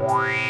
Wow.